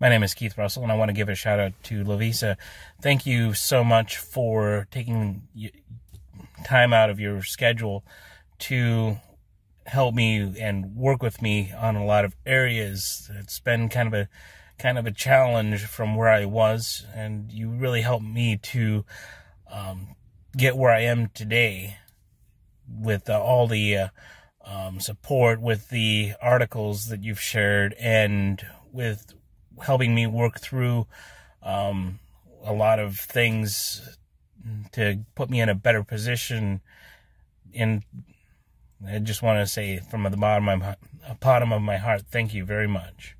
My name is Keith Russell, and I want to give a shout out to Lovisa. Thank you so much for taking time out of your schedule to help me and work with me on a lot of areas. It's been kind of a kind of a challenge from where I was, and you really helped me to um, get where I am today with uh, all the uh, um, support, with the articles that you've shared, and with helping me work through um, a lot of things to put me in a better position. And I just want to say from the bottom of my, bottom of my heart, thank you very much.